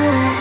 我